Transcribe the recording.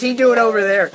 he doing over there?